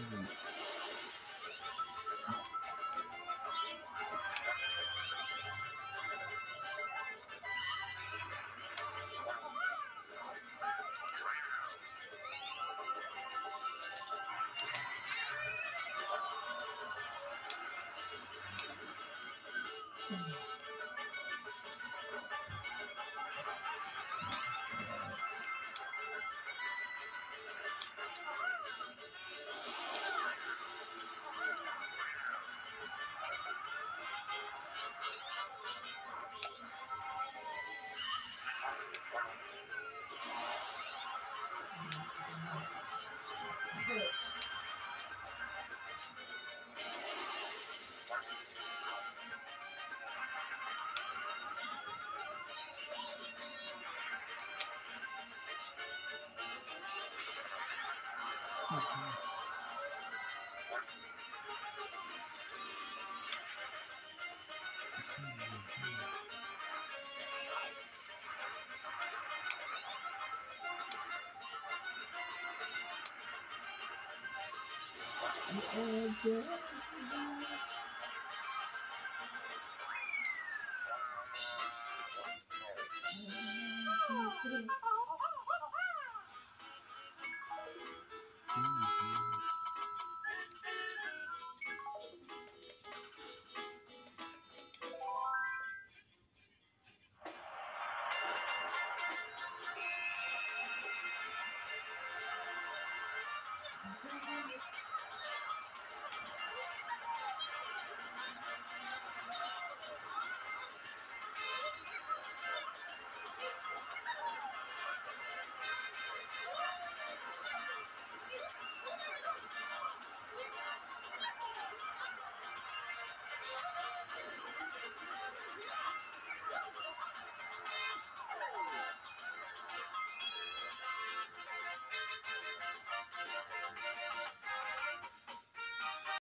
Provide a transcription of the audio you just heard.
Mm-hmm. Oh,